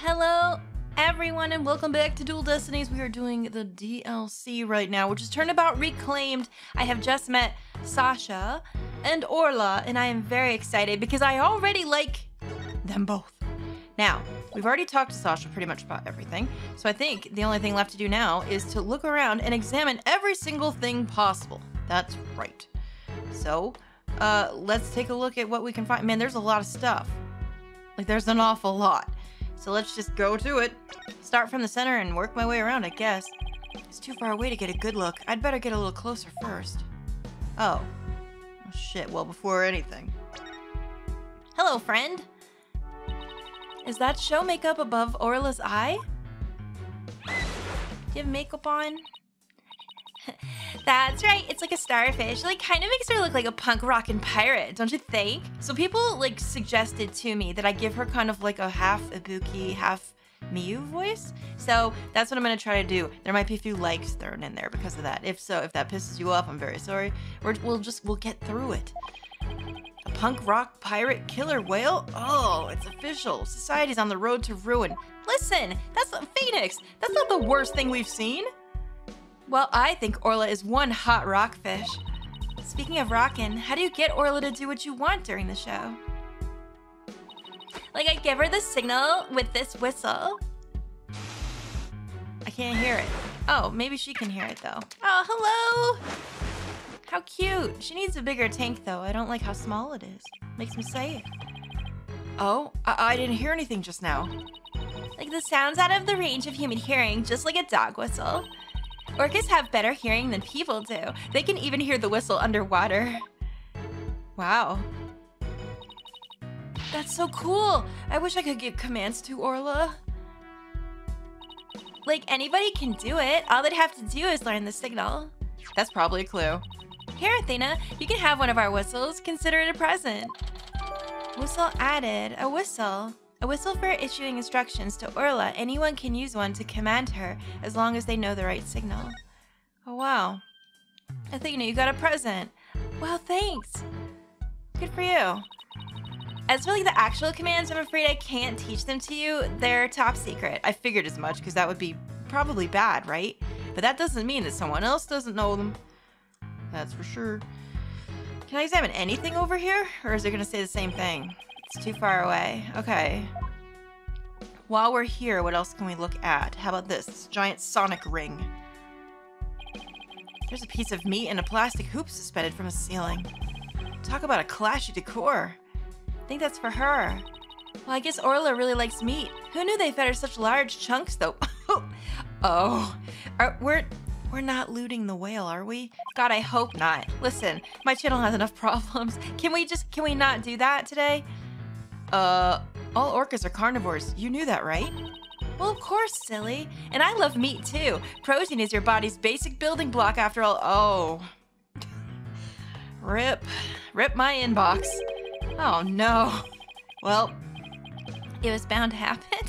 Hello, everyone, and welcome back to Dual Destinies. We are doing the DLC right now, which is Turnabout Reclaimed. I have just met Sasha and Orla, and I am very excited because I already like them both. Now, we've already talked to Sasha pretty much about everything, so I think the only thing left to do now is to look around and examine every single thing possible. That's right. So, uh, let's take a look at what we can find. Man, there's a lot of stuff. Like, there's an awful lot. So let's just go to it. Start from the center and work my way around, I guess. It's too far away to get a good look. I'd better get a little closer first. Oh. oh shit, well, before anything. Hello, friend. Is that show makeup above Orla's eye? Do you have makeup on? That's right, it's like a starfish. Like, kind of makes her look like a punk rockin' pirate, don't you think? So people, like, suggested to me that I give her kind of like a half Ibuki, half Miyu voice. So that's what I'm gonna try to do. There might be a few likes thrown in there because of that. If so, if that pisses you off, I'm very sorry. We're, we'll just, we'll get through it. A punk rock pirate killer whale? Oh, it's official. Society's on the road to ruin. Listen, that's Phoenix. That's not the worst thing we've seen. Well, I think Orla is one hot rockfish. Speaking of rockin', how do you get Orla to do what you want during the show? Like, I give her the signal with this whistle. I can't hear it. Oh, maybe she can hear it, though. Oh, hello! How cute. She needs a bigger tank, though. I don't like how small it is. Makes me say it. Oh, I, I didn't hear anything just now. Like the sounds out of the range of human hearing, just like a dog whistle. Orcas have better hearing than people do. They can even hear the whistle underwater. Wow. That's so cool. I wish I could give commands to Orla. Like, anybody can do it. All they'd have to do is learn the signal. That's probably a clue. Here, Athena, you can have one of our whistles. Consider it a present. Whistle added. A whistle. A whistle for issuing instructions to Orla. Anyone can use one to command her as long as they know the right signal. Oh, wow. I Athena, you know you got a present. Wow, thanks. Good for you. As for like the actual commands, I'm afraid I can't teach them to you. They're top secret. I figured as much because that would be probably bad, right? But that doesn't mean that someone else doesn't know them. That's for sure. Can I examine anything over here? Or is it going to say the same thing? Too far away. Okay. While we're here, what else can we look at? How about this? this giant sonic ring. There's a piece of meat and a plastic hoop suspended from the ceiling. Talk about a clashy decor. I think that's for her. Well, I guess Orla really likes meat. Who knew they fed her such large chunks, though? oh, are, we're we're not looting the whale, are we? God, I hope not. Listen, my channel has enough problems. Can we just can we not do that today? Uh, all orcas are carnivores. You knew that, right? Well, of course, silly. And I love meat too. Protein is your body's basic building block after all. Oh. Rip. Rip my inbox. Oh no. Well, it was bound to happen.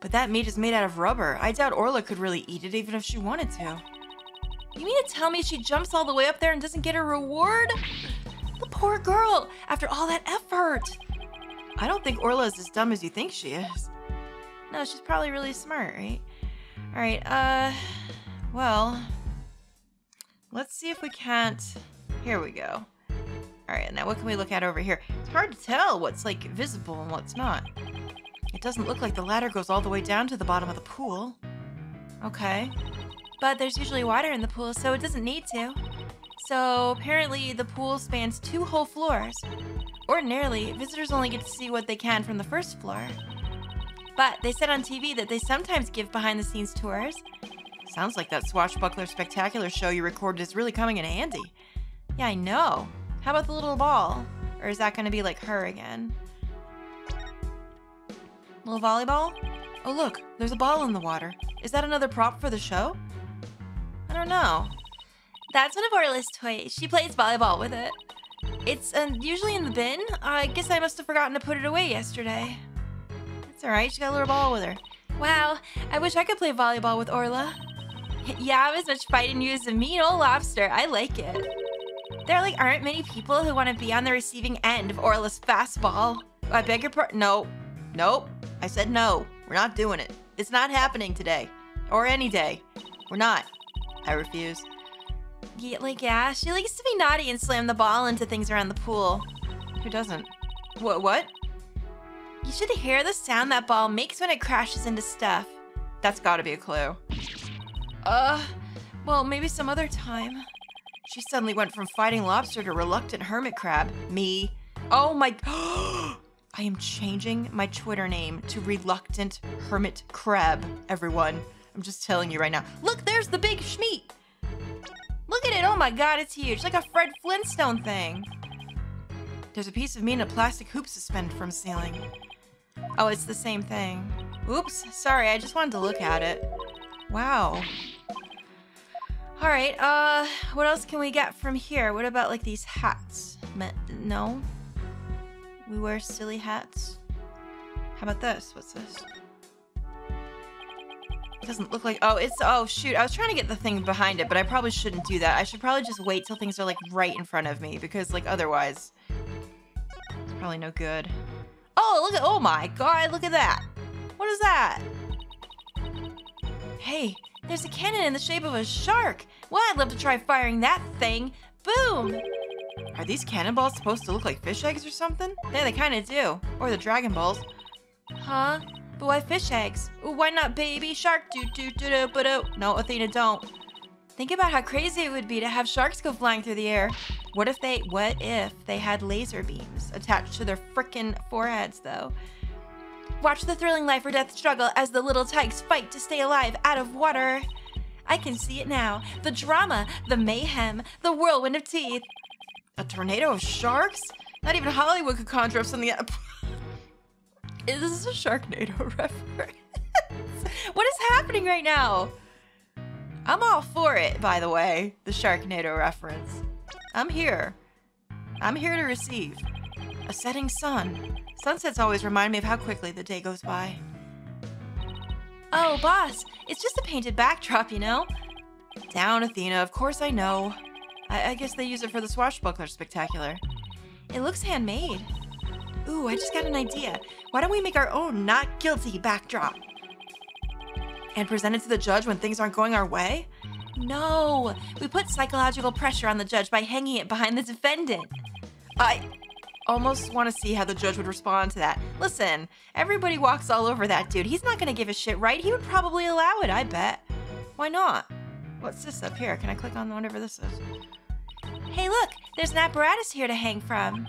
But that meat is made out of rubber. I doubt Orla could really eat it even if she wanted to. You mean to tell me she jumps all the way up there and doesn't get a reward? The poor girl, after all that effort. I don't think Orla is as dumb as you think she is. No, she's probably really smart, right? Alright, uh, well, let's see if we can't, here we go. Alright, now what can we look at over here? It's hard to tell what's, like, visible and what's not. It doesn't look like the ladder goes all the way down to the bottom of the pool. Okay. But there's usually water in the pool, so it doesn't need to. So apparently the pool spans two whole floors. Ordinarily, visitors only get to see what they can from the first floor. But they said on TV that they sometimes give behind-the-scenes tours. Sounds like that Swashbuckler Spectacular show you recorded is really coming in handy. Yeah, I know. How about the little ball? Or is that going to be like her again? Little volleyball? Oh look, there's a ball in the water. Is that another prop for the show? I don't know. That's one of Orla's toys. She plays volleyball with it. It's uh, usually in the bin. I guess I must have forgotten to put it away yesterday. It's alright, she got a little ball with her. Wow, I wish I could play volleyball with Orla. yeah, I have as much fight in you as a mean old lobster. I like it. There like aren't many people who want to be on the receiving end of Orla's fastball. I beg your pardon. No. Nope. I said no. We're not doing it. It's not happening today. Or any day. We're not. I refuse. Yeah, like, yeah, she likes to be naughty and slam the ball into things around the pool. Who doesn't? What, what? You should hear the sound that ball makes when it crashes into stuff. That's gotta be a clue. Uh, well, maybe some other time. She suddenly went from fighting lobster to reluctant hermit crab. Me. Oh my. I am changing my Twitter name to reluctant hermit crab, everyone. I'm just telling you right now. Look, there's the big schmeat. Look at it. Oh my god, it's huge. Like a Fred Flintstone thing. There's a piece of me in a plastic hoop suspended from ceiling. Oh, it's the same thing. Oops, sorry, I just wanted to look at it. Wow. Alright, uh, what else can we get from here? What about, like, these hats? no? We wear silly hats? How about this? What's this? It doesn't look like- oh, it's- oh, shoot. I was trying to get the thing behind it, but I probably shouldn't do that. I should probably just wait till things are, like, right in front of me, because, like, otherwise... It's probably no good. Oh, look at- oh my god, look at that! What is that? Hey, there's a cannon in the shape of a shark. Well, I'd love to try firing that thing. Boom! Are these cannonballs supposed to look like fish eggs or something? Yeah, they kind of do. Or the Dragon Balls. Huh? But why fish eggs? Why not baby shark? Do do do do but. No, Athena, don't. Think about how crazy it would be to have sharks go flying through the air. What if they what if they had laser beams attached to their frickin' foreheads though? Watch the thrilling life or death struggle as the little tykes fight to stay alive out of water. I can see it now. The drama, the mayhem, the whirlwind of teeth. A tornado of sharks? Not even Hollywood could conjure up something. is this a Sharknado reference? what is happening right now? I'm all for it, by the way, the Sharknado reference. I'm here. I'm here to receive. A setting sun. Sunsets always remind me of how quickly the day goes by. Oh, boss, it's just a painted backdrop, you know? Down, Athena, of course I know. I, I guess they use it for the Swashbuckler Spectacular. It looks handmade. Ooh, I just got an idea. Why don't we make our own not guilty backdrop? And present it to the judge when things aren't going our way? No, we put psychological pressure on the judge by hanging it behind the defendant. I almost want to see how the judge would respond to that. Listen, everybody walks all over that dude. He's not going to give a shit, right? He would probably allow it, I bet. Why not? What's this up here? Can I click on whatever this is? Hey, look, there's an apparatus here to hang from.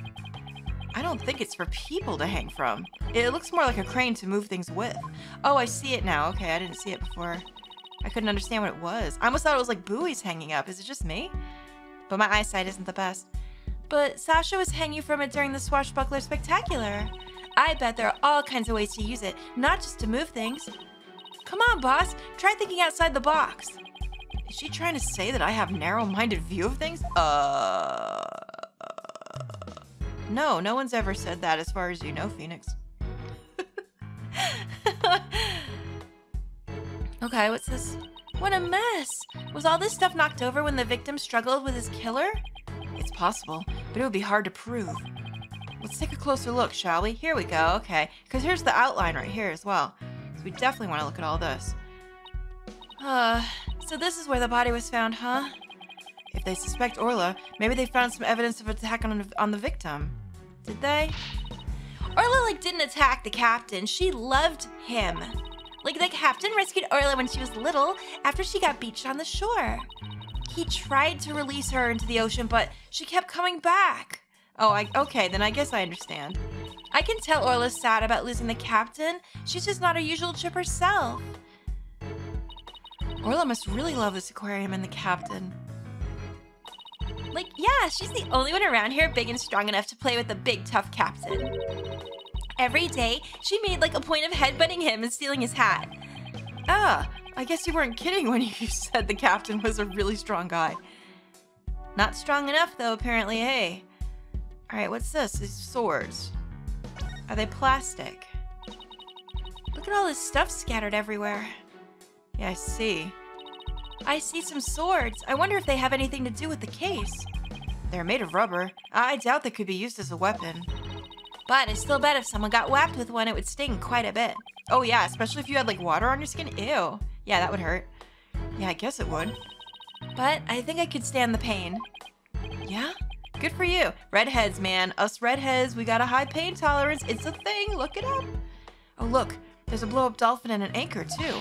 I don't think it's for people to hang from. It looks more like a crane to move things with. Oh, I see it now. Okay, I didn't see it before. I couldn't understand what it was. I almost thought it was like buoys hanging up. Is it just me? But my eyesight isn't the best. But Sasha was hanging from it during the Swashbuckler Spectacular. I bet there are all kinds of ways to use it, not just to move things. Come on, boss. Try thinking outside the box. Is she trying to say that I have narrow-minded view of things? Uh... No, no one's ever said that as far as you know, Phoenix. okay, what's this? What a mess! Was all this stuff knocked over when the victim struggled with his killer? It's possible, but it would be hard to prove. Let's take a closer look, shall we? Here we go, okay. Because here's the outline right here as well. So we definitely want to look at all this. Uh, so this is where the body was found, huh? If they suspect Orla, maybe they found some evidence of attack on, on the victim. Did they? Orla, like, didn't attack the captain. She loved him. Like, the captain rescued Orla when she was little after she got beached on the shore. He tried to release her into the ocean, but she kept coming back. Oh, I, okay, then I guess I understand. I can tell Orla's sad about losing the captain. She's just not her usual chip herself. Orla must really love this aquarium and the captain. Like, yeah, she's the only one around here big and strong enough to play with the big, tough captain. Every day, she made like a point of headbutting him and stealing his hat. Ah, I guess you weren't kidding when you said the captain was a really strong guy. Not strong enough, though, apparently, hey. Alright, what's this? These swords. Are they plastic? Look at all this stuff scattered everywhere. Yeah, I see. I see some swords. I wonder if they have anything to do with the case. They're made of rubber. I doubt they could be used as a weapon. But I still bet if someone got whacked with one, it would sting quite a bit. Oh yeah, especially if you had like water on your skin. Ew. Yeah, that would hurt. Yeah, I guess it would. But I think I could stand the pain. Yeah? Good for you. Redheads, man. Us redheads, we got a high pain tolerance. It's a thing. Look it up. Oh, look. There's a blow-up dolphin and an anchor, too.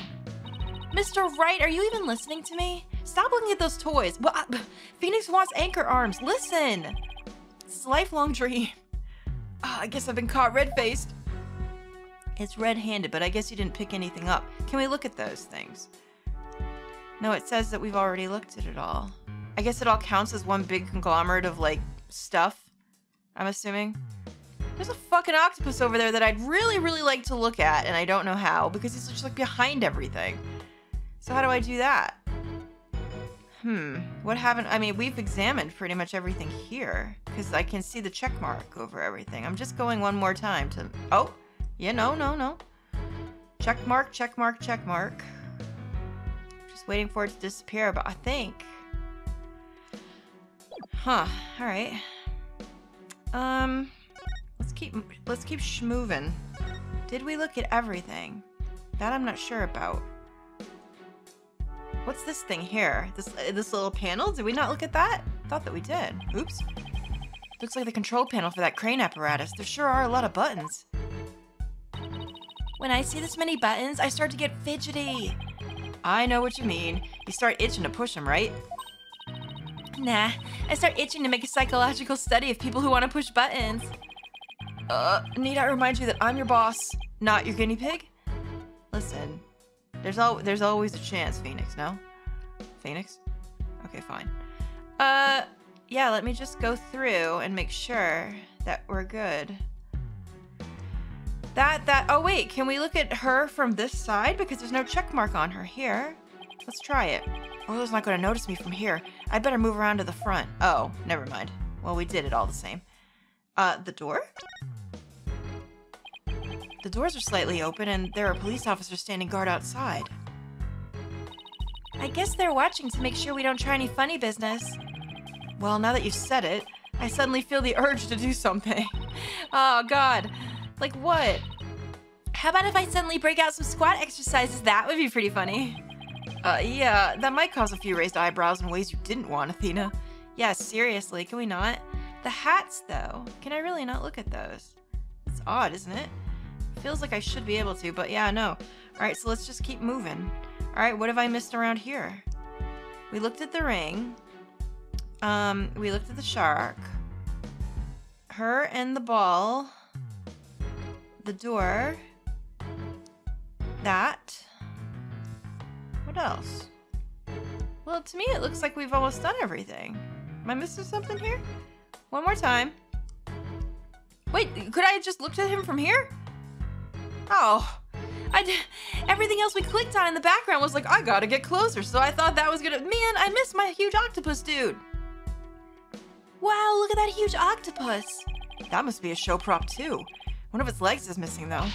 Mr. Wright, are you even listening to me? Stop looking at those toys. Well, I, Phoenix wants anchor arms. Listen. It's a lifelong dream. Oh, I guess I've been caught red-faced. It's red-handed, but I guess you didn't pick anything up. Can we look at those things? No, it says that we've already looked at it all. I guess it all counts as one big conglomerate of, like, stuff. I'm assuming. There's a fucking octopus over there that I'd really, really like to look at, and I don't know how, because he's just, like, behind everything. So how do I do that? Hmm, what haven't, I mean, we've examined pretty much everything here, because I can see the check mark over everything. I'm just going one more time to, oh, yeah, no, no, no. Check mark, check mark, check mark. Just waiting for it to disappear, but I think... Huh, alright. Um, let's keep, let's keep schmoving. Did we look at everything? That I'm not sure about. What's this thing here? This uh, this little panel? Did we not look at that? Thought that we did. Oops. Looks like the control panel for that crane apparatus. There sure are a lot of buttons. When I see this many buttons, I start to get fidgety. I know what you mean. You start itching to push them, right? Nah, I start itching to make a psychological study of people who want to push buttons. Uh, need I remind you that I'm your boss, not your guinea pig? Listen, there's al there's always a chance, Phoenix, no? Phoenix? Okay, fine. Uh, yeah, let me just go through and make sure that we're good. That, that, oh wait, can we look at her from this side? Because there's no check mark on her here. Let's try it. Orla's not gonna notice me from here. I better move around to the front. Oh, never mind. Well, we did it all the same. Uh, the door? The doors are slightly open and there are police officers standing guard outside. I guess they're watching to make sure we don't try any funny business. Well, now that you've said it, I suddenly feel the urge to do something. oh, God. Like what? How about if I suddenly break out some squat exercises? That would be pretty funny. Uh, yeah, that might cause a few raised eyebrows in ways you didn't want, Athena. Yeah, seriously, can we not? The hats, though. Can I really not look at those? It's odd, isn't it? Feels like I should be able to, but yeah, no. Alright, so let's just keep moving. Alright, what have I missed around here? We looked at the ring. Um, we looked at the shark. Her and the ball. The door. That. What else? Well, to me, it looks like we've almost done everything. Am I missing something here? One more time. Wait, could I have just looked at him from here? Oh, I, everything else we clicked on in the background was like, I gotta get closer, so I thought that was gonna, man, I missed my huge octopus dude. Wow, look at that huge octopus. That must be a show prop too. One of its legs is missing though.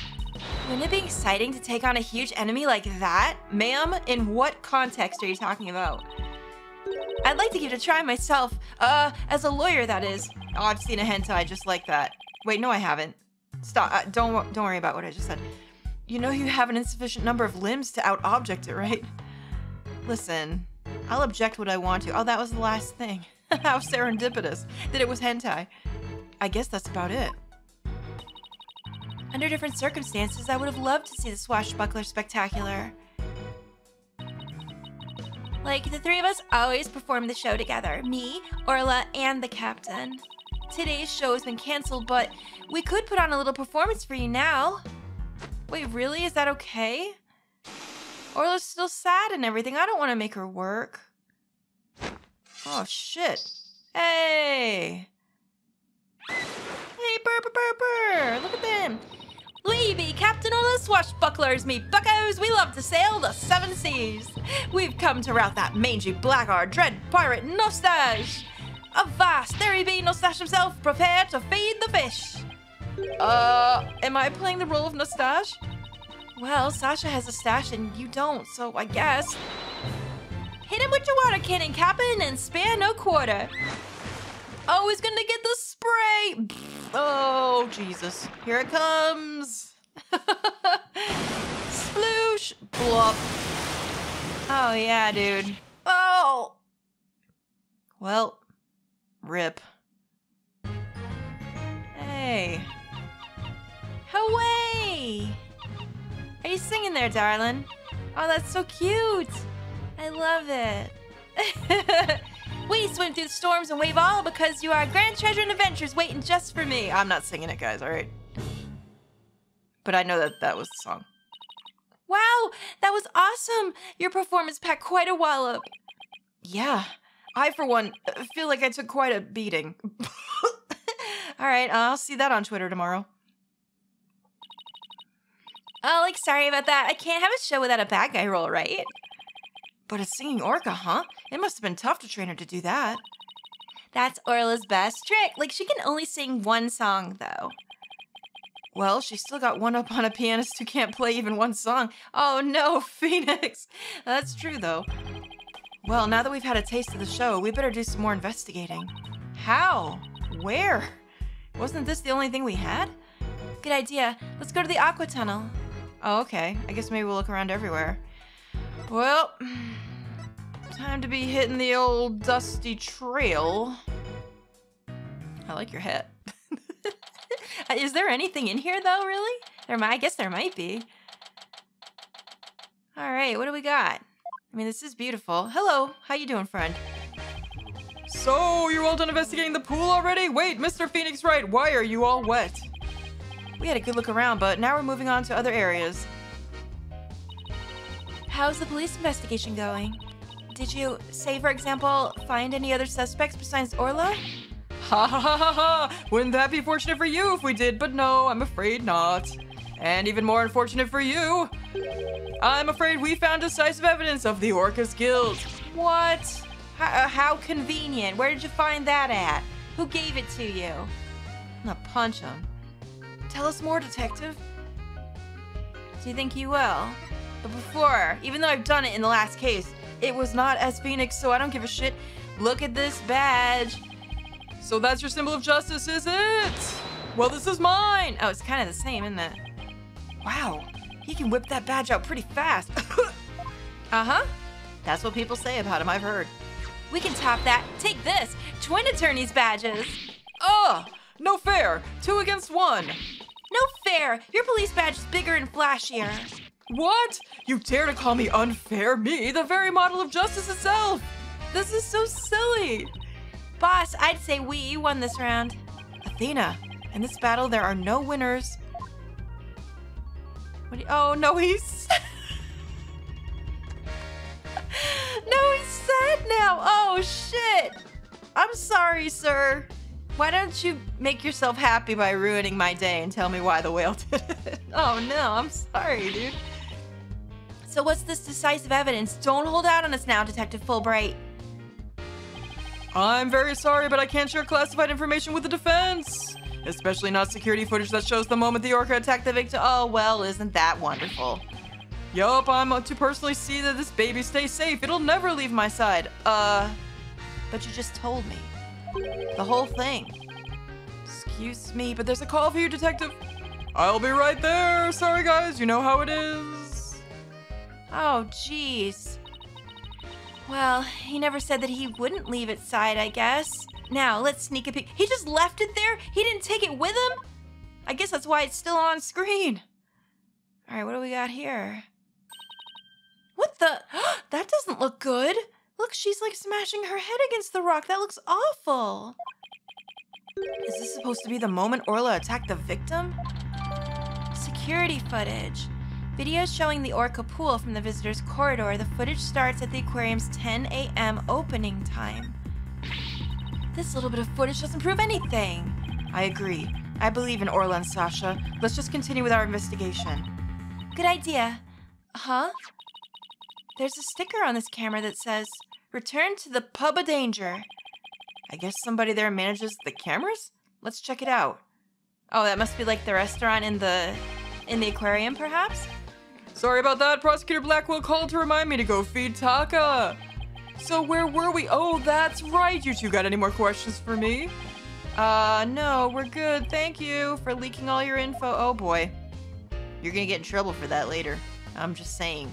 Wouldn't it be exciting to take on a huge enemy like that? Ma'am, in what context are you talking about? I'd like to give it a try myself. Uh, as a lawyer, that is. Oh, I've seen a hentai just like that. Wait, no, I haven't. Stop. Uh, don't don't worry about what I just said. You know you have an insufficient number of limbs to out-object it, right? Listen, I'll object what I want to. Oh, that was the last thing. How serendipitous that it was hentai. I guess that's about it. Under different circumstances, I would have loved to see the Swashbuckler Spectacular. Like, the three of us always perform the show together. Me, Orla, and the captain. Today's show has been cancelled, but we could put on a little performance for you now. Wait, really? Is that okay? Orla's still sad and everything. I don't want to make her work. Oh, shit. Hey! Hey, burr, burr, burr, burr! Look at them! Be Captain of the Swashbucklers, me buckos. We love to sail the seven seas. We've come to rout that mangy blackguard, dread pirate Nostache. Avast, there he be, Nostache himself. Prepare to feed the fish. Uh, am I playing the role of Nostache? Well, Sasha has a stash and you don't, so I guess. Hit him with your water cannon, Captain, and spare no quarter. Oh, he's gonna get the spray! Oh, Jesus. Here it comes. Blop. Oh, yeah, dude. Oh! Well, rip. Hey. Away! Are you singing there, darling? Oh, that's so cute. I love it. we swim through the storms and wave all because you are a grand treasure and adventures waiting just for me. I'm not singing it, guys, all right? But I know that that was the song. Wow, that was awesome. Your performance packed quite a wallop. Yeah, I, for one, uh, feel like I took quite a beating. all right, I'll see that on Twitter tomorrow. Oh, like, sorry about that. I can't have a show without a bad guy role, right? But a singing orca, huh? It must have been tough to train her to do that. That's Orla's best trick. Like, she can only sing one song, though. Well, she still got one up on a pianist who can't play even one song. Oh no, Phoenix! That's true, though. Well, now that we've had a taste of the show, we better do some more investigating. How? Where? Wasn't this the only thing we had? Good idea. Let's go to the Aqua Tunnel. Oh, okay. I guess maybe we'll look around everywhere. Well, time to be hitting the old dusty trail. I like your hat. Is there anything in here though, really? There might I guess there might be. All right, what do we got? I mean, this is beautiful. Hello, how you doing, friend? So, you're all done investigating the pool already? Wait, Mr. Phoenix Wright, why are you all wet? We had a good look around, but now we're moving on to other areas. How's the police investigation going? Did you, say for example, find any other suspects besides Orla? Ha ha ha ha ha! Wouldn't that be fortunate for you if we did, but no, I'm afraid not. And even more unfortunate for you, I'm afraid we found decisive evidence of the Orca's guilt. What? How, uh, how convenient. Where did you find that at? Who gave it to you? I'm gonna punch him. Tell us more, detective. Do you think you will? But before, even though I've done it in the last case, it was not as Phoenix, so I don't give a shit. Look at this badge. So that's your symbol of justice, is it? Well, this is mine. Oh, it's kind of the same, isn't it? Wow, he can whip that badge out pretty fast. uh-huh. That's what people say about him, I've heard. We can top that. Take this. Twin attorneys badges. Oh, no fair. Two against one. No fair. Your police badge is bigger and flashier. What? You dare to call me unfair? Me, the very model of justice itself. This is so silly. Boss, I'd say we won this round. Athena, in this battle there are no winners. What you, oh, no, he's... no, he's sad now. Oh, shit. I'm sorry, sir. Why don't you make yourself happy by ruining my day and tell me why the whale did it? oh, no, I'm sorry, dude. So what's this decisive evidence? Don't hold out on us now, Detective Fullbright. I'm very sorry, but I can't share classified information with the defense. Especially not security footage that shows the moment the orca attacked the victim. Oh, well, isn't that wonderful? Yup, I'm to personally see that this baby stays safe. It'll never leave my side. Uh, but you just told me. The whole thing. Excuse me, but there's a call for you, detective. I'll be right there. Sorry, guys. You know how it is. Oh, jeez. Well, he never said that he wouldn't leave its side, I guess. Now, let's sneak a peek. He just left it there? He didn't take it with him? I guess that's why it's still on screen. All right, what do we got here? What the? that doesn't look good. Look, she's like smashing her head against the rock. That looks awful. Is this supposed to be the moment Orla attacked the victim? Security footage. Videos showing the Orca pool from the visitor's corridor. The footage starts at the aquarium's 10 a.m. opening time. This little bit of footage doesn't prove anything. I agree. I believe in Orla Sasha. Let's just continue with our investigation. Good idea. Huh? There's a sticker on this camera that says, Return to the Pub of Danger. I guess somebody there manages the cameras? Let's check it out. Oh, that must be like the restaurant in the in the aquarium, perhaps? Sorry about that. Prosecutor Blackquill called to remind me to go feed Taka. So where were we? Oh, that's right. You two got any more questions for me? Uh, no, we're good. Thank you for leaking all your info. Oh boy. You're gonna get in trouble for that later. I'm just saying.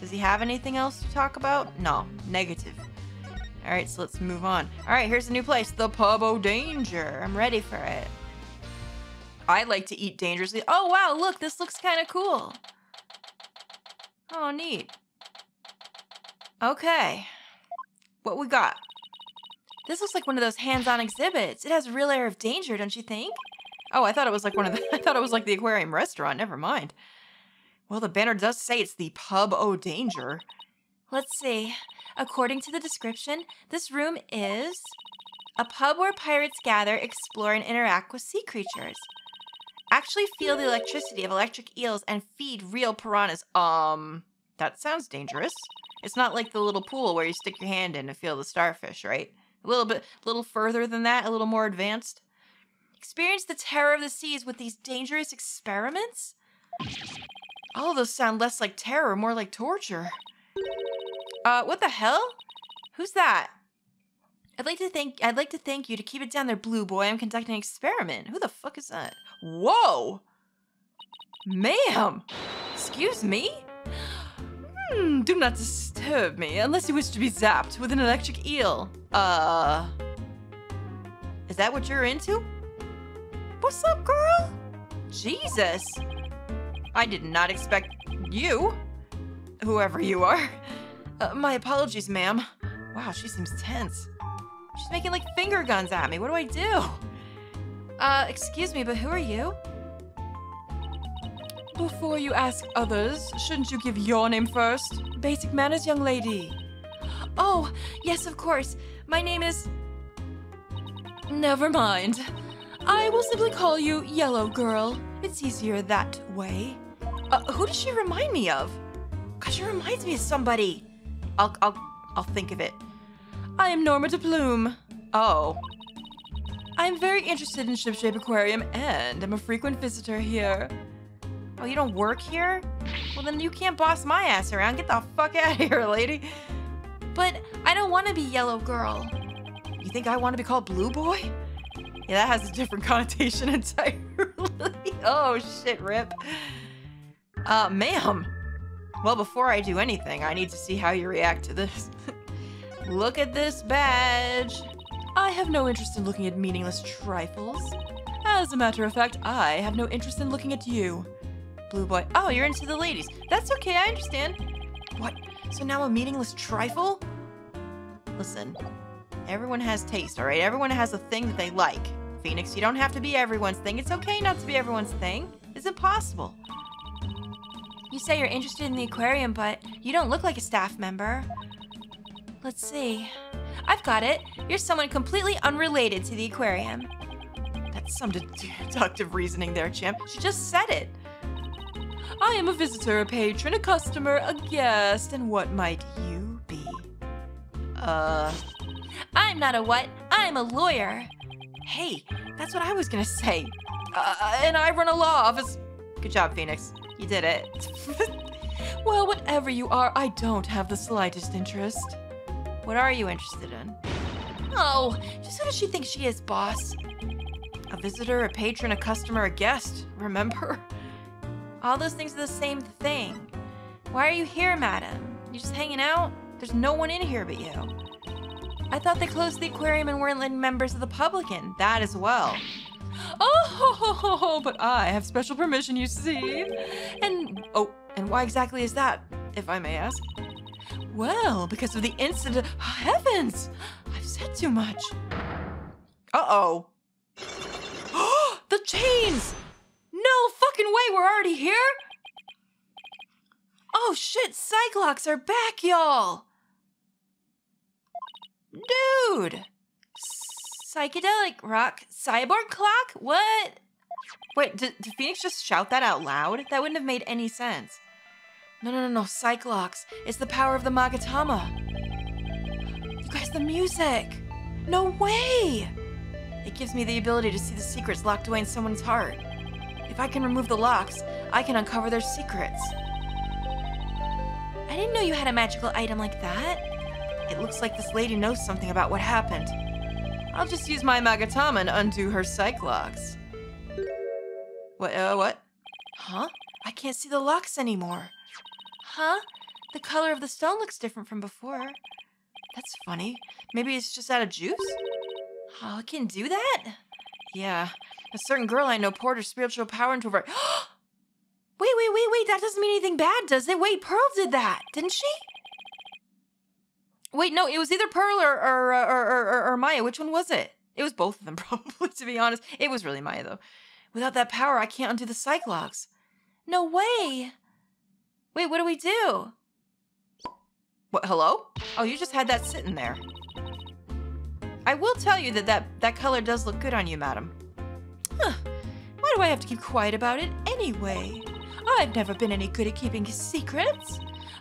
Does he have anything else to talk about? No, negative. All right, so let's move on. All right, here's a new place, the Pub O Danger. I'm ready for it. I like to eat dangerously. Oh, wow, look, this looks kind of cool. Oh, neat. Okay. What we got? This looks like one of those hands-on exhibits. It has a real air of danger, don't you think? Oh, I thought it was like one of the I thought it was like the aquarium restaurant. Never mind. Well, the banner does say it's the Pub O Danger. Let's see. According to the description, this room is a pub where pirates gather, explore, and interact with sea creatures. Actually feel the electricity of electric eels and feed real piranhas. Um, that sounds dangerous. It's not like the little pool where you stick your hand in to feel the starfish, right? A little bit, a little further than that, a little more advanced. Experience the terror of the seas with these dangerous experiments? All of those sound less like terror, more like torture. Uh, what the hell? Who's that? I'd like to thank I'd like to thank you to keep it down there, Blue Boy. I'm conducting an experiment. Who the fuck is that? Whoa! Ma'am! Excuse me? Hmm, do not disturb me unless you wish to be zapped with an electric eel. Uh. Is that what you're into? What's up, girl? Jesus! I did not expect you, whoever you are. Uh, my apologies, ma'am. Wow, she seems tense. She's making like finger guns at me. What do I do? Uh, excuse me, but who are you? Before you ask others, shouldn't you give your name first? Basic manners, young lady. Oh, yes, of course. My name is. Never mind. I will simply call you Yellow Girl. It's easier that way. Uh, who does she remind me of? God, she reminds me of somebody. I'll, I'll, I'll think of it. I am Norma de Plume. Oh. I'm very interested in Shipshape Aquarium and I'm a frequent visitor here. Oh, you don't work here? Well, then you can't boss my ass around. Get the fuck out of here, lady. But I don't want to be Yellow Girl. You think I want to be called Blue Boy? Yeah, that has a different connotation entirely. oh, shit, rip. Uh, ma'am. Well, before I do anything, I need to see how you react to this. Look at this badge. I have no interest in looking at meaningless trifles. As a matter of fact, I have no interest in looking at you. Blue boy. Oh, you're into the ladies. That's okay, I understand. What? So now a meaningless trifle? Listen, everyone has taste, alright? Everyone has a thing that they like. Phoenix, you don't have to be everyone's thing. It's okay not to be everyone's thing. It's impossible. You say you're interested in the aquarium, but you don't look like a staff member. Let's see. I've got it. You're someone completely unrelated to the aquarium. That's some deductive reasoning there, champ. She just said it. I am a visitor, a patron, a customer, a guest, and what might you be? Uh... I'm not a what, I'm a lawyer. Hey, that's what I was gonna say. Uh, and I run a law office. Good job, Phoenix. You did it. well, whatever you are, I don't have the slightest interest. What are you interested in? Oh, just who does she think she is, boss? A visitor, a patron, a customer, a guest, remember? All those things are the same thing. Why are you here, madam? You just hanging out? There's no one in here but you. I thought they closed the aquarium and weren't letting members of the public in. That as well. Oh, but I have special permission, you see. And, oh, and why exactly is that, if I may ask? Well, because of the incident. Heavens! I've said too much. Uh-oh. the chains! No fucking way, we're already here? Oh shit, Psyche-Locks are back, y'all! Dude! Psychedelic rock cyborg clock? What? Wait, did, did, Phoenix just shout that out loud? That wouldn't have made any sense. No, no, no, no, Psyche-Locks. It's the power of the Magatama. You guys, the music! No way! It gives me the ability to see the secrets locked away in someone's heart. If I can remove the locks, I can uncover their secrets. I didn't know you had a magical item like that. It looks like this lady knows something about what happened. I'll just use my Magatama and undo her Psyche-Locks. What, uh, what? Huh? I can't see the locks anymore. Huh? The color of the stone looks different from before. That's funny. Maybe it's just out of juice? Oh, it can do that? Yeah. A certain girl I know poured her spiritual power into her. wait, wait, wait, wait. That doesn't mean anything bad, does it? Wait, Pearl did that, didn't she? Wait, no, it was either Pearl or or, uh, or, or, or Maya. Which one was it? It was both of them, probably, to be honest. It was really Maya, though. Without that power, I can't undo the Psyche-Locks. No way. Wait, what do we do? What, hello? Oh, you just had that sitting there. I will tell you that that, that color does look good on you, madam. Huh. Why do I have to keep quiet about it anyway? I've never been any good at keeping secrets.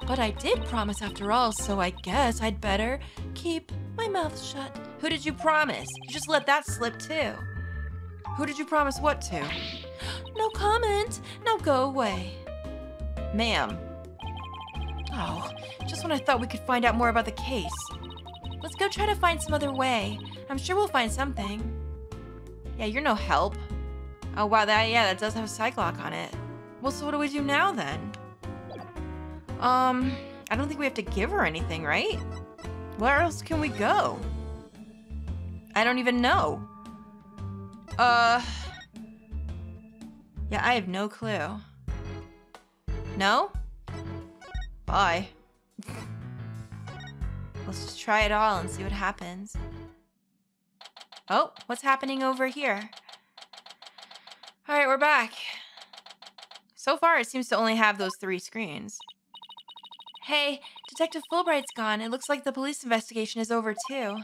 But I did promise after all, so I guess I'd better keep my mouth shut. Who did you promise? You just let that slip too. Who did you promise what to? No comment. Now go away. Ma'am. Oh, just when I thought we could find out more about the case. Let's go try to find some other way. I'm sure we'll find something. Yeah, you're no help. Oh wow, that yeah, that does have a Psyche-Lock on it. Well, so what do we do now then? Um, I don't think we have to give her anything, right? Where else can we go? I don't even know. Uh. Yeah, I have no clue. No? Bye. Let's just try it all and see what happens. Oh, what's happening over here? Alright, we're back. So far, it seems to only have those three screens. Hey, Detective Fullbright's gone. It looks like the police investigation is over, too.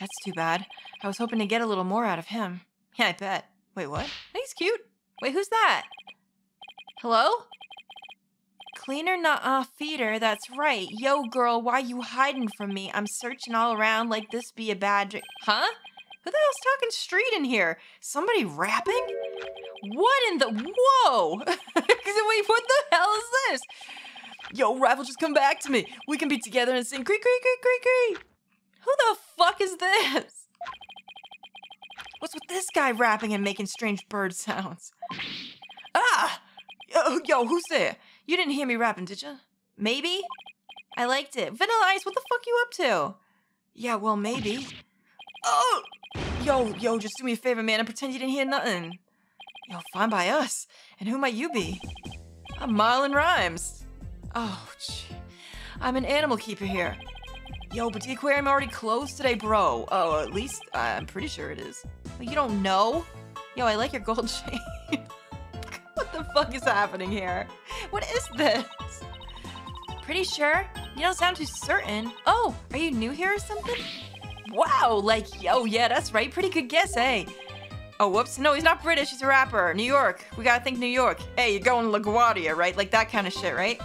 That's too bad. I was hoping to get a little more out of him. Yeah, I bet. Wait, what? He's cute. Wait, who's that? Hello? Cleaner not uh feeder, that's right. Yo, girl, why you hiding from me? I'm searching all around like this be a bad. Huh? Who the hell's talking street in here? Somebody rapping? What in the... Whoa! Wait, what the hell is this? Yo, Rival, just come back to me. We can be together and sing creak, creak, creak, creak, creak. Who the fuck is this? What's with this guy rapping and making strange bird sounds? Ah! Yo, yo, who's there? You didn't hear me rapping, did you? Maybe? I liked it. Vanilla Ice, what the fuck you up to? Yeah, well, maybe. Oh! Yo, yo, just do me a favor, man, and pretend you didn't hear nothing. Yo, fine by us. And who might you be? I'm Marlon Rimes. Oh, gee. I'm an animal keeper here. Yo, but the aquarium already closed today, bro. Oh, at least I'm pretty sure it is. you don't know? Yo, I like your gold chain. what the fuck is happening here? What is this? Pretty sure? You don't sound too certain. Oh, are you new here or something? Wow, like, yo, yeah, that's right. Pretty good guess, eh? Oh, whoops. No, he's not British. He's a rapper. New York. We gotta think New York. Hey, you're going LaGuardia, right? Like that kind of shit, right?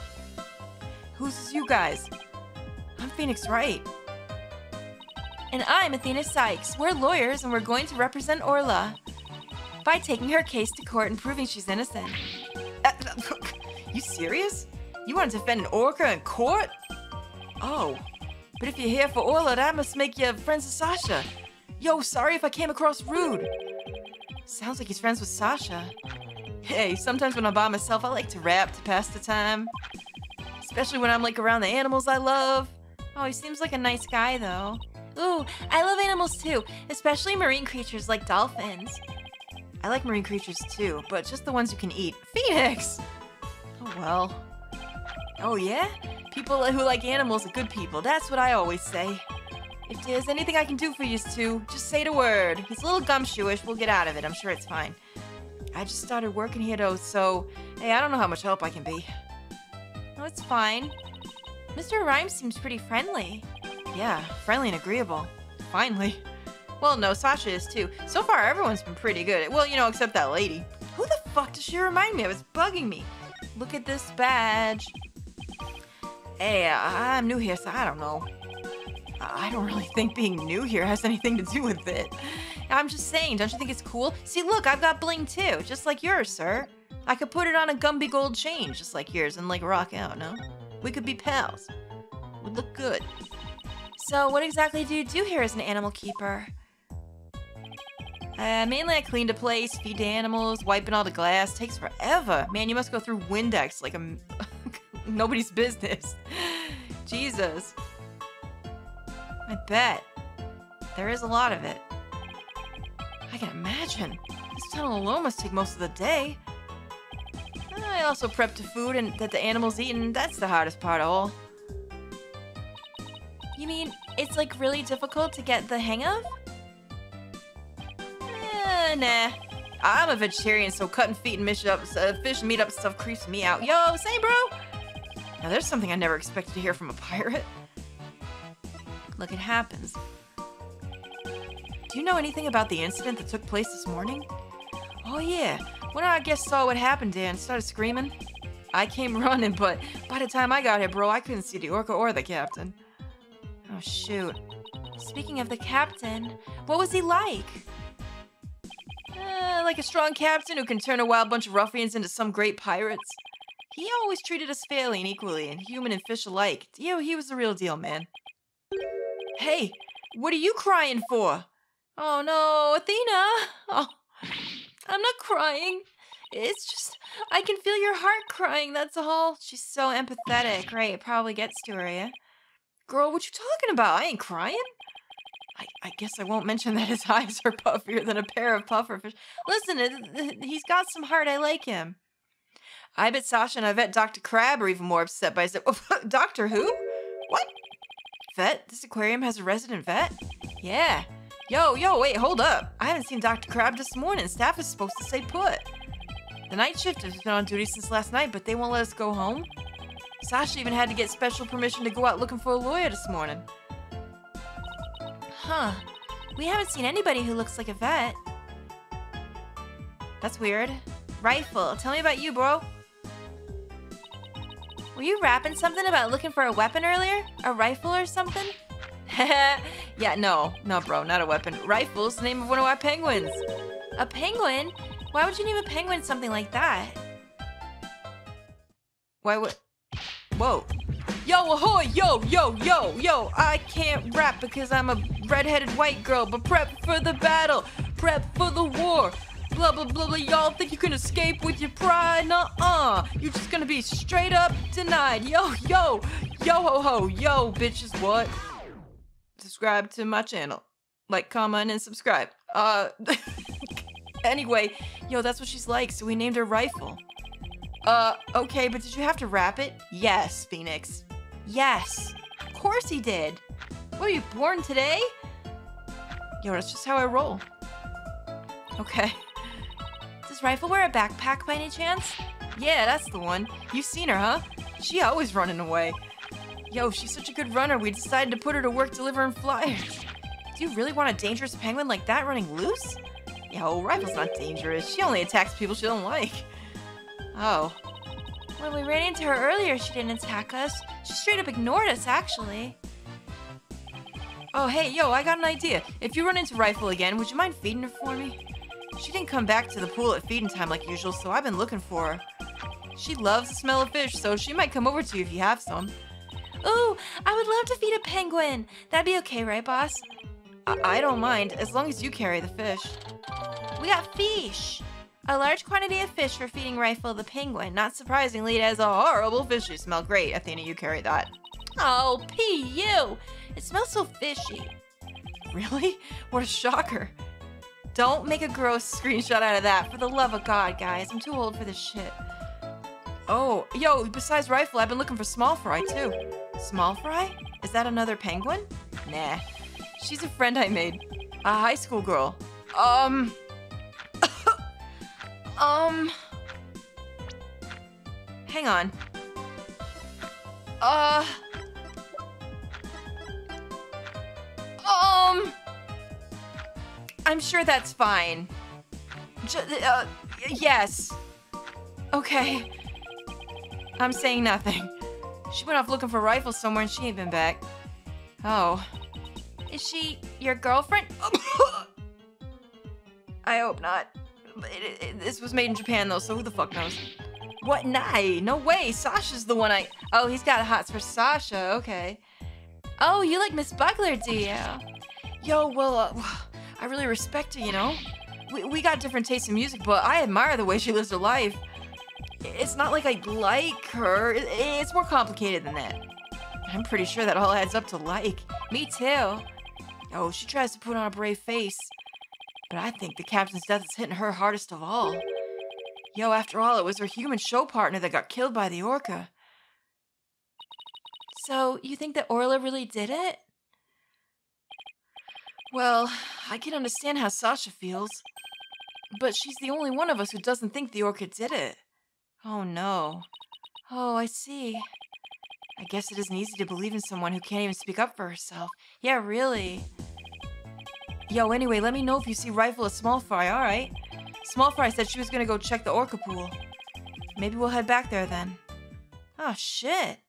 Who's you guys? I'm Phoenix Wright. And I'm Athena Cykes. We're lawyers and we're going to represent Orla by taking her case to court and proving she's innocent. Uh, you serious? You want to defend an orca in court? Oh, but if you're here for Orla, that must make you friends with Sasha. Yo, sorry if I came across rude. Sounds like he's friends with Sasha. Hey, sometimes when I'm by myself, I like to rap to pass the time. Especially when I'm like around the animals I love. Oh, he seems like a nice guy though. Ooh, I love animals too, especially marine creatures like dolphins. I like marine creatures too, but just the ones you can eat. Phoenix! Oh well. Oh yeah? People who like animals are good people. That's what I always say. If there's anything I can do for you two, just say the word. He's a little gumshoeish. We'll get out of it. I'm sure it's fine. I just started working here though, so hey, I don't know how much help I can be. Oh, it's fine. Mr. Rimes seems pretty friendly. Yeah, friendly and agreeable. Finally. Well, no, Sasha is too. So far, everyone's been pretty good. Well, you know, except that lady. Who the fuck does she remind me of? It's bugging me. Look at this badge. Hey, I'm new here, so I don't know. I don't really think being new here has anything to do with it. I'm just saying, don't you think it's cool? See, look, I've got bling too, just like yours, sir. I could put it on a Gumby gold chain, just like yours, and like rock out, no? We could be pals. Would look good. So, what exactly do you do here as an animal keeper? Uh, mainly I clean the place, feed the animals, wiping all the glass. Takes forever. Man, you must go through Windex like a... nobody's business. Jesus. I bet. There is a lot of it. I can imagine. This tunnel alone must take most of the day. I also prep the food and that the animals eat, and that's the hardest part of all. You mean it's like really difficult to get the hang of? Eh, nah. I'm a vegetarian, so cutting feet and fish up, uh, fish meat up stuff creeps me out. Yo, same bro. Now there's something I never expected to hear from a pirate. Look, it happens. Do you know anything about the incident that took place this morning? Oh yeah, when our guest saw what happened, Dan started screaming. I came running, but by the time I got here, bro, I couldn't see the orca or the captain. Oh shoot. Speaking of the captain, what was he like? Uh, like a strong captain who can turn a wild bunch of ruffians into some great pirates. He always treated us fairly and equally, and human and fish alike. Yo, he was the real deal, man. Hey, what are you crying for? Oh no, Athena! Oh, I'm not crying. It's just, I can feel your heart crying, that's all. She's so empathetic, right? It probably gets to her, yeah? Girl, what you talking about? I ain't crying. I, I guess I won't mention that his eyes are puffier than a pair of pufferfish. Listen, he's got some heart. I like him. I bet Sasha and I bet Dr. Crab are even more upset by his. Doctor who? What? Vet? This aquarium has a resident vet? Yeah. Yo, yo, wait, hold up. I haven't seen Dr. Crab this morning. Staff is supposed to stay put. The night shift has been on duty since last night, but they won't let us go home. Sasha even had to get special permission to go out looking for a lawyer this morning. Huh. We haven't seen anybody who looks like a vet. That's weird. Rifle, tell me about you, bro. Were you rapping something about looking for a weapon earlier? A rifle or something? yeah, no. No, bro, not a weapon. Rifle's the name of one of our penguins. A penguin? Why would you name a penguin something like that? Why would... Whoa. Yo, ahoy, yo, yo, yo, yo, I can't rap because I'm a redheaded white girl, but prep for the battle, prep for the war. Blah, blah, blah, blah, y'all think you can escape with your pride? Nuh-uh, you're just gonna be straight up denied. Yo, yo, yo, ho, ho, yo, bitches, what? Subscribe to my channel. Like, comment, and subscribe. Uh, anyway, yo, that's what she's like, so we named her Rifle. Uh, okay, but did you have to wrap it? Yes, Phoenix. Yes. Of course he did. Were you born today? Yo, that's just how I roll. Okay. Rifle wear a backpack by any chance? Yeah, that's the one. You've seen her, huh? She always running away. Yo, she's such a good runner, we decided to put her to work delivering flyers. Do you really want a dangerous penguin like that running loose? Yo, Rifle's not dangerous. She only attacks people she don't like. Oh. When we ran into her earlier, she didn't attack us. She straight up ignored us, actually. Oh, hey, yo, I got an idea. If you run into Rifle again, would you mind feeding her for me? She didn't come back to the pool at feeding time like usual, so I've been looking for her. She loves the smell of fish, so she might come over to you if you have some. Ooh, I would love to feed a penguin. That'd be okay, right, boss? I, I don't mind, as long as you carry the fish. We got fish. A large quantity of fish for feeding Rifle the penguin. Not surprisingly, it has a horrible fishy smell. Great, Athena, you carry that. Oh, P.U. It smells so fishy. Really? What a shocker. Don't make a gross screenshot out of that. For the love of God, guys. I'm too old for this shit. Oh, yo, besides Rifle, I've been looking for Small Fry, too. Small Fry? Is that another penguin? Nah. She's a friend I made. A high school girl. Um... Um. Hang on. Uh. Um. I'm sure that's fine. J uh, yes. Okay. I'm saying nothing. She went off looking for rifles somewhere and she ain't been back. Oh. Is she your girlfriend? I hope not. It, it, this was made in Japan though, so who the fuck knows? What? Nah, no way. Sasha's the one I. Oh, he's got hots for Sasha. Okay. Oh, you like Miss Buckler, do you? Yo, well, uh, I really respect her, you know? We, we got different tastes in music, but I admire the way she lives her life. It's not like I like her. It's more complicated than that. I'm pretty sure that all adds up to like. Me too. Oh, she tries to put on a brave face. But I think the captain's death is hitting her hardest of all. Yo, after all, it was her human show partner that got killed by the orca. So, you think that Orla really did it? Well, I can understand how Sasha feels. But she's the only one of us who doesn't think the orca did it. Oh no. Oh, I see. I guess it isn't easy to believe in someone who can't even speak up for herself. Yeah, really. Yo, anyway, let me know if you see Rifle at Small Fry, alright? Small Fry said she was gonna go check the orca pool. Maybe we'll head back there then. Oh, shit.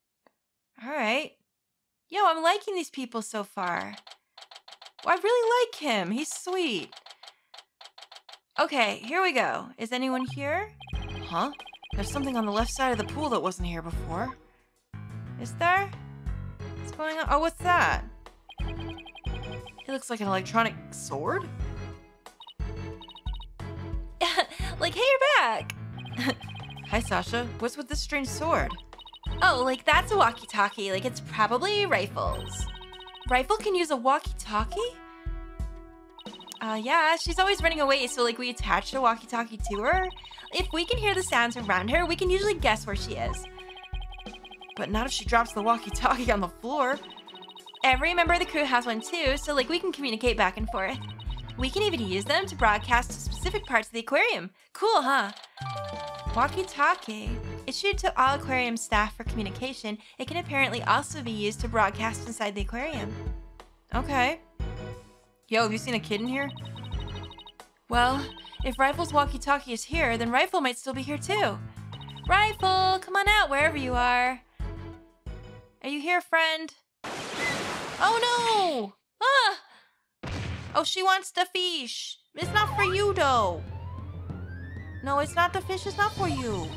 Alright. Yo, I'm liking these people so far. I really like him. He's sweet. Okay, here we go. Is anyone here? Huh? There's something on the left side of the pool that wasn't here before. Is there? What's going on? Oh, what's that? It looks like an electronic sword? like, hey, you're back! Hi, Sasha. What's with this strange sword? Oh, like that's a walkie-talkie. Like it's probably Rifle's. Rifle can use a walkie-talkie? Uh, yeah, she's always running away, so like we attach a walkie-talkie to her. If we can hear the sounds around her, we can usually guess where she is. But not if she drops the walkie-talkie on the floor. Every member of the crew has one too, so like we can communicate back and forth. We can even use them to broadcast to specific parts of the aquarium. Cool, huh? Walkie-talkie. Issued to all aquarium staff for communication, it can apparently also be used to broadcast inside the aquarium. Okay. Yo, have you seen a kid in here? Well, if Rifle's walkie-talkie is here, then Rifle might still be here too. Rifle, come on out wherever you are. Are you here, friend? Oh no! Ah! Oh, she wants the fish. It's not for you though. No, it's not the fish. It's not for you.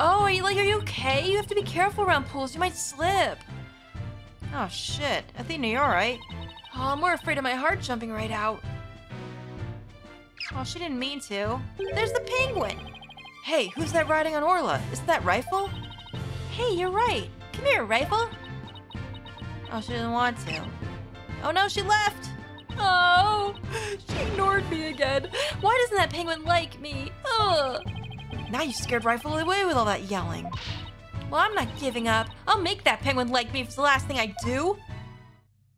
Oh, are you like, are you okay? You have to be careful around pools. You might slip. Oh shit, Athena, you're alright? Oh, I'm more afraid of my heart jumping right out. Oh, she didn't mean to. There's the penguin. Hey, who's that riding on Orla? Isn't that Rifle? Hey, you're right. Come here, Rifle. Oh, she didn't want to. Oh no, she left. Oh, she ignored me again. Why doesn't that penguin like me? Ugh. Now you scared Rifle away with all that yelling. Well, I'm not giving up. I'll make that penguin like me if it's the last thing I do.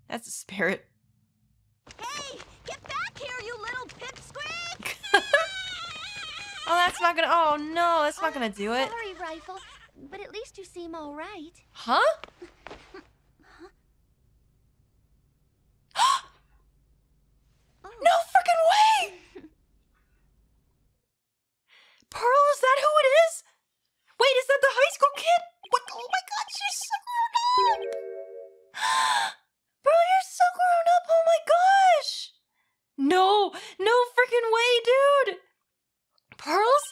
That's the spirit. Hey, get back here, you little pipsqueak! oh, that's not gonna. Oh no, that's not gonna do it. Sorry, Rifle, but at least you seem all right. Huh? Oh. No freaking way! Pearl, is that who it is? Wait, is that the high school kid? What? Oh my god, she's so grown up! Pearl, you're so grown up, oh my gosh! No, no freaking way, dude! Pearls?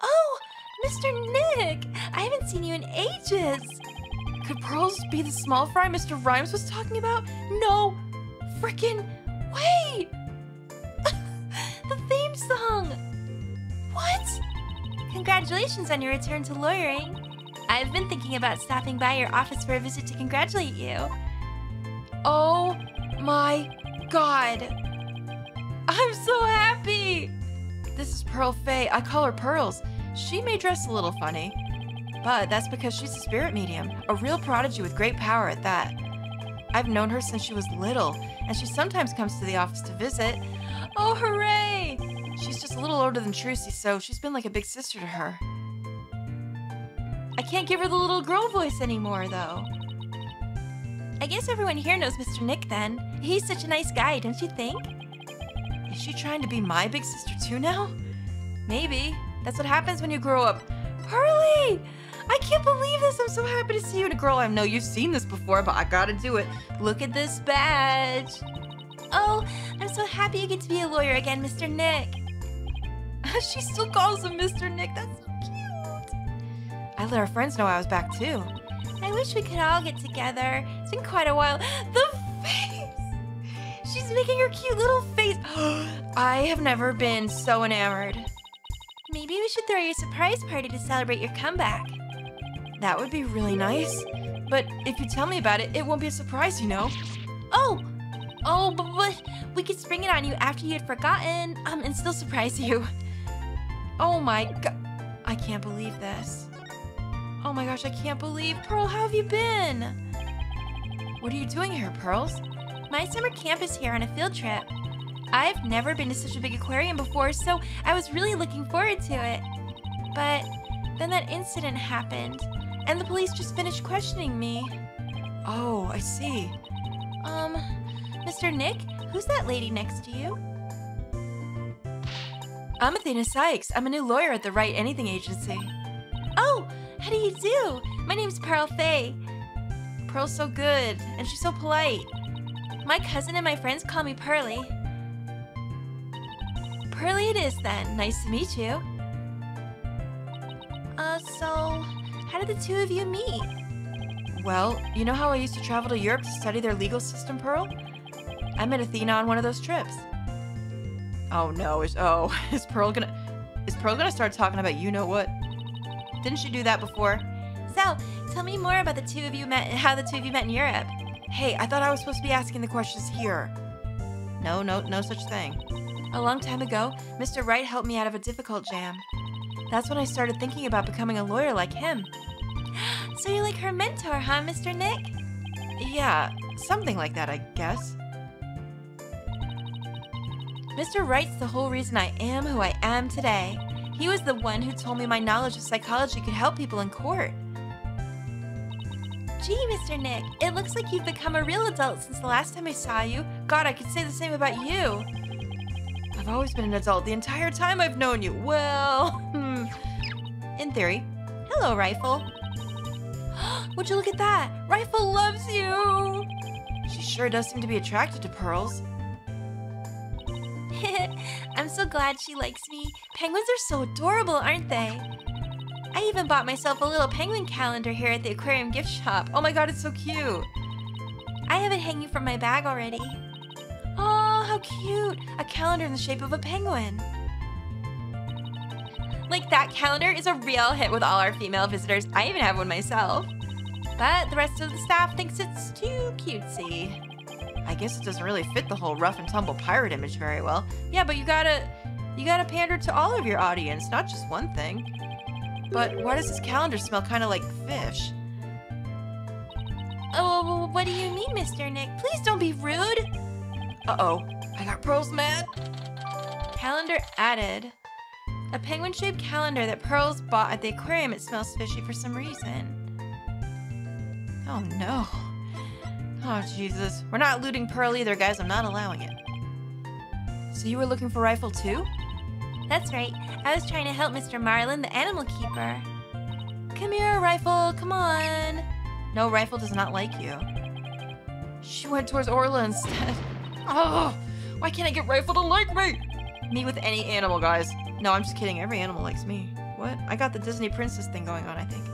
Oh, Mr. Nick! I haven't seen you in ages. Could Pearls be the small fry Mr. Rimes was talking about? No freaking way! the theme song! What? Congratulations on your return to lawyering. I've been thinking about stopping by your office for a visit to congratulate you. Oh my god! I'm so happy! This is Pearl Fey. I call her Pearls. She may dress a little funny, but that's because she's a spirit medium, a real prodigy with great power at that. I've known her since she was little, and she sometimes comes to the office to visit. Oh, hooray! She's just a little older than Trucy, so she's been like a big sister to her. I can't give her the little girl voice anymore, though. I guess everyone here knows Mr. Nick then. He's such a nice guy, don't you think? Is she trying to be my big sister too now? Maybe. That's what happens when you grow up. Harley! I can't believe this. I'm so happy to see you. And a girl, I know you've seen this before, but I gotta do it. Look at this badge. Oh, I'm so happy you get to be a lawyer again, Mr. Nick. she still calls him Mr. Nick. That's so cute. I let our friends know I was back too. I wish we could all get together. It's been quite a while. The face! She's making her cute little face. I have never been so enamored. Maybe we should throw you a surprise party to celebrate your comeback. That would be really nice. But if you tell me about it, it won't be a surprise, you know. Oh! Oh, but, but we could spring it on you after you had forgotten, um, and still surprise you. Oh my god. I can't believe this. Oh my gosh, I can't believe. Pearl, how have you been? What are you doing here, Pearls? My summer camp is here on a field trip. I've never been to such a big aquarium before, so I was really looking forward to it. But then that incident happened, and the police just finished questioning me. Oh, I see. Um, Mr. Nick, who's that lady next to you? I'm Athena Cykes. I'm a new lawyer at the Wright Anything Agency. Oh, how do you do? My name's Pearl Fey. Pearl's so good, and she's so polite. My cousin and my friends call me Pearly. Pearly it is then. Nice to meet you. Uh, so, how did the two of you meet? Well, you know how I used to travel to Europe to study their legal system, Pearl? I met Athena on one of those trips. Oh no, is oh, is Pearl gonna is Pearl gonna start talking about you know what? Didn't she do that before? So, tell me more about the two of you met how the two of you met in Europe. Hey, I thought I was supposed to be asking the questions here. No, no, no such thing. A long time ago, Mr. Wright helped me out of a difficult jam. That's when I started thinking about becoming a lawyer like him. So you're like her mentor, huh, Mr. Nick? Yeah, something like that, I guess. Mr. Wright's the whole reason I am who I am today. He was the one who told me my knowledge of psychology could help people in court. Gee, Mr. Nick, it looks like you've become a real adult since the last time I saw you. God, I could say the same about you. I've always been an adult the entire time I've known you. Well, hmm, in theory. Hello, Rifle. Would you look at that? Rifle loves you! She sure does seem to be attracted to pearls. I'm so glad she likes me. Penguins are so adorable, aren't they? I even bought myself a little penguin calendar here at the aquarium gift shop. Oh my god, it's so cute. I have it hanging from my bag already. Oh, how cute! A calendar in the shape of a penguin. Like that calendar is a real hit with all our female visitors. I even have one myself. But the rest of the staff thinks it's too cutesy. I guess it doesn't really fit the whole rough and tumble pirate image very well. Yeah, but you gotta, you gotta pander to all of your audience, not just one thing. But why does this calendar smell kind of like fish? Oh, what do you mean, Mr. Nick? Please don't be rude. Uh-oh, I got Pearls mad. Calendar added. A penguin-shaped calendar that Pearls bought at the aquarium. It smells fishy for some reason. Oh no. Oh Jesus. We're not looting Pearl either, guys. I'm not allowing it. So you were looking for Rifle too? That's right. I was trying to help Mr. Marlon, the animal keeper. Come here, Rifle. Come on. No, Rifle does not like you. She went towards Orla instead. Oh, why can't I get Rifle to like me? Me with any animal, guys. No, I'm just kidding. Every animal likes me. What? I got the Disney princess thing going on, I think.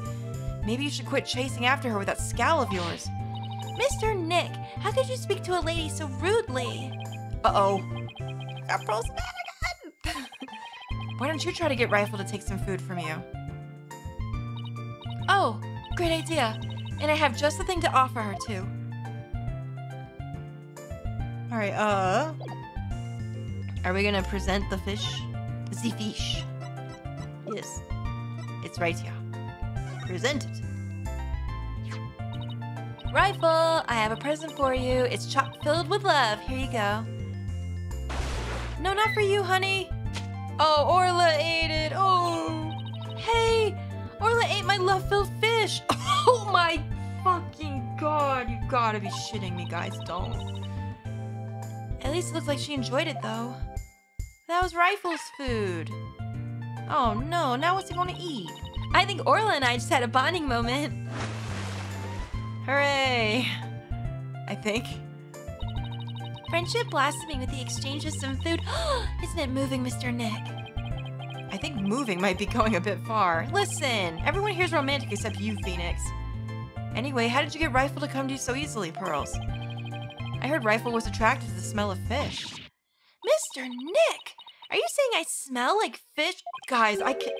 Maybe you should quit chasing after her with that scowl of yours. Mr. Nick, how could you speak to a lady so rudely? Uh-oh. Pearl's mad again. Why don't you try to get Rifle to take some food from you? Oh, great idea. And I have just the thing to offer her, too. Alright, uh... Are we gonna present the fish? The fish. Yes. It's right here. Present it. Rifle, I have a present for you. It's chock filled with love. Here you go. No, not for you, honey. Oh, Orla ate it. Oh. Hey, Orla ate my love-filled fish. Oh my fucking god. You gotta be shitting me, guys. Don't. At least it looks like she enjoyed it, though. That was Rifle's food. Oh no, now what's he gonna eat? I think Orla and I just had a bonding moment. Hooray! I think. Friendship blossoming with the exchange of some food. Isn't it moving, Mr. Nick? I think moving might be going a bit far. Listen, everyone here's romantic except you, Phoenix. Anyway, how did you get Rifle to come to you so easily, Pearls? I heard Rifle was attracted to the smell of fish. Mr. Nick! Are you saying I smell like fish? Guys, I can't.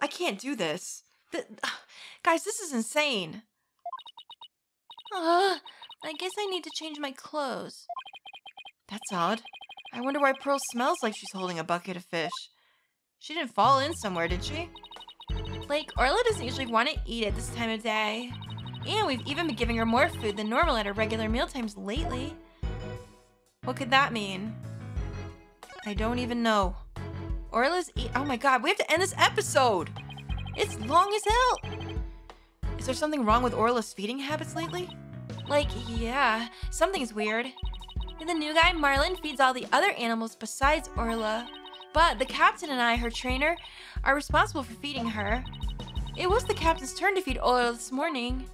I can't do this. Th- guys, this is insane. Ugh, I guess I need to change my clothes. That's odd. I wonder why Pearl smells like she's holding a bucket of fish. She didn't fall in somewhere, did she? Like, Orla doesn't usually want to eat at this time of day. And we've even been giving her more food than normal at her regular mealtimes lately. What could that mean? I don't even know. Orla's eat. Oh my god, we have to end this episode! It's long as hell! Is there something wrong with Orla's feeding habits lately? Like, yeah, something's weird. And the new guy, Marlon, feeds all the other animals besides Orla. But the captain and I, her trainer, are responsible for feeding her. It was the captain's turn to feed Orla this morning.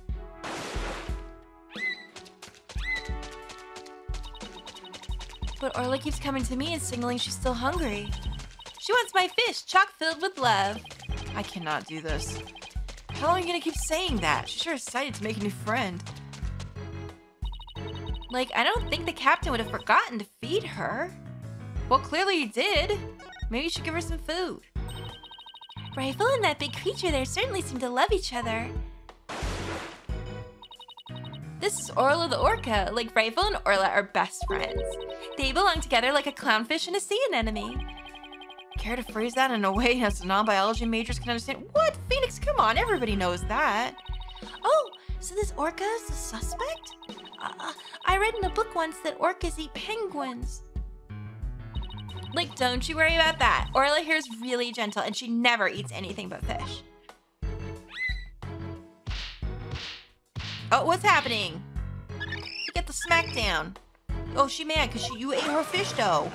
But Orla keeps coming to me and signaling she's still hungry. She wants my fish, chock filled with love. I cannot do this. How long are you gonna keep saying that? She's sure excited to make a new friend. Like, I don't think the captain would have forgotten to feed her. Well, clearly he did. Maybe you should give her some food. Rifle and that big creature there certainly seem to love each other. This is Orla the orca. Like Rifle and Orla are best friends. They belong together like a clownfish and a sea anemone. Care to phrase that in a way as non-biology majors can understand? What? Phoenix, come on, everybody knows that. Oh, so this orca is a suspect? Uh, I read in a book once that orcas eat penguins. Like, don't you worry about that. Orla here is really gentle and she never eats anything but fish. Oh, what's happening? Get the smackdown. Oh, she mad because you ate her fish dough.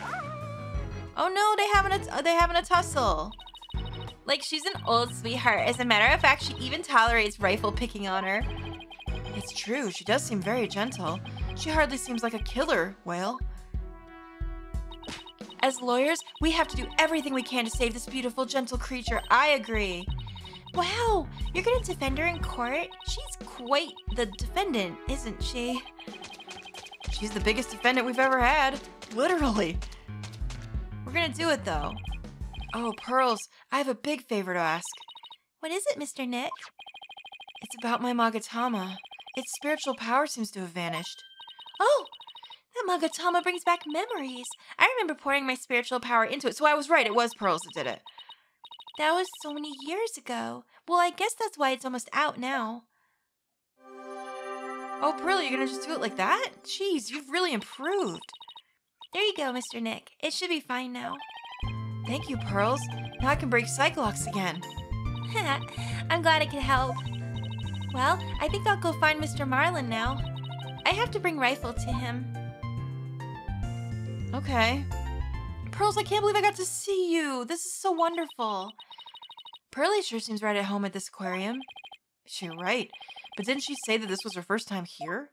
Oh no, they having a they having a tussle. Like she's an old sweetheart. As a matter of fact, she even tolerates rifle picking on her. It's true. She does seem very gentle. She hardly seems like a killer whale. As lawyers, we have to do everything we can to save this beautiful, gentle creature. I agree. Wow, you're gonna defend her in court? She's quite the defendant, isn't she? She's the biggest defendant we've ever had. Literally. We're gonna do it though. Oh, Pearls, I have a big favor to ask. What is it, Mr. Nick? It's about my Magatama. Its spiritual power seems to have vanished. Oh, that Magatama brings back memories. I remember pouring my spiritual power into it, So I was right, it was Pearls that did it. that was so many years ago. Well, I guess that's why it's almost out now. Oh, Pearl, you're gonna just do it like that? Jeez, you've really improved. There you go, Mr. Nick. It should be fine now. Thank you, Pearls. Now I can break Psyche-Locks again. I'm glad I could help. Well, I think I'll go find Mr. Marlon now. I have to bring Rifle to him. Okay. Pearls, I can't believe I got to see you. This is so wonderful. Pearlie sure seems right at home at this aquarium. You're right. But didn't she say that this was her first time here?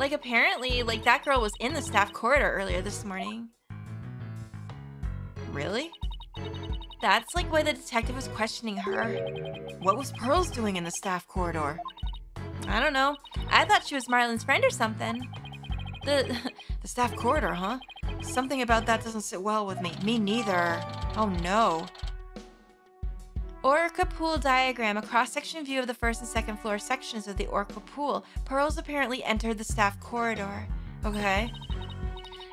Like, apparently, like, that girl was in the staff corridor earlier this morning. Really? That's, like, why the detective was questioning her. What was Pearls doing in the staff corridor? I don't know. I thought she was Marlon's friend or something. The The staff corridor, huh? Something about that doesn't sit well with me. Me neither. Oh no. Orca pool diagram, a cross-section view of the first and second floor sections of the Orca pool. Pearls apparently entered the staff corridor. Okay.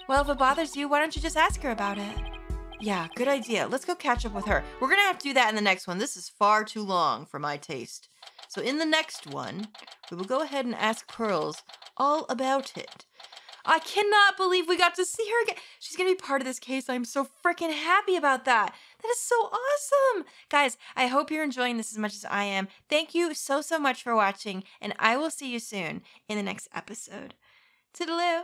Well, if it bothers you, why don't you just ask her about it? Yeah, good idea. Let's go catch up with her. We're gonna have to do that in the next one. This is far too long for my taste. So in the next one, we will go ahead and ask Pearls all about it. I cannot believe we got to see her again. She's gonna be part of this case. I'm so freaking happy about that. That is so awesome. Guys, I hope you're enjoying this as much as I am. Thank you so, so much for watching, and I will see you soon in the next episode. Toodaloo.